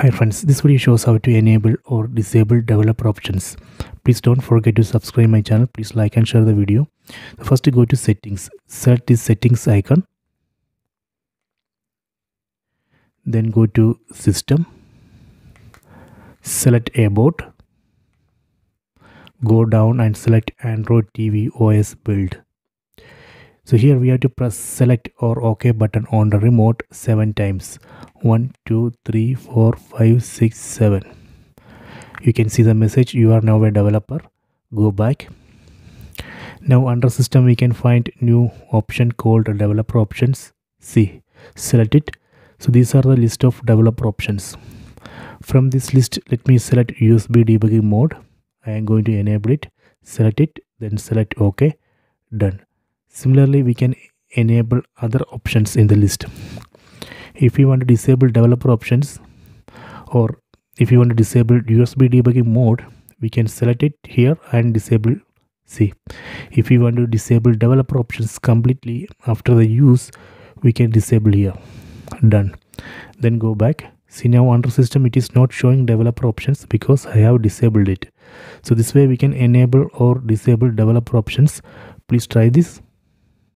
Hi friends, this video shows how to enable or disable developer options. Please don't forget to subscribe my channel. Please like and share the video. First go to settings. Select this settings icon. Then go to system. Select about. Go down and select Android TV OS build. So here we have to press select or OK button on the remote 7 times. 1, 2, 3, 4, 5, 6, 7. You can see the message you are now a developer. Go back. Now under system we can find new option called developer options. See, select it. So these are the list of developer options. From this list let me select USB debugging mode. I am going to enable it. Select it then select OK. Done Similarly, we can enable other options in the list. If you want to disable developer options or if you want to disable USB debugging mode, we can select it here and disable C. If you want to disable developer options completely after the use, we can disable here. Done. Then go back. See now under system it is not showing developer options because I have disabled it. So this way we can enable or disable developer options. Please try this.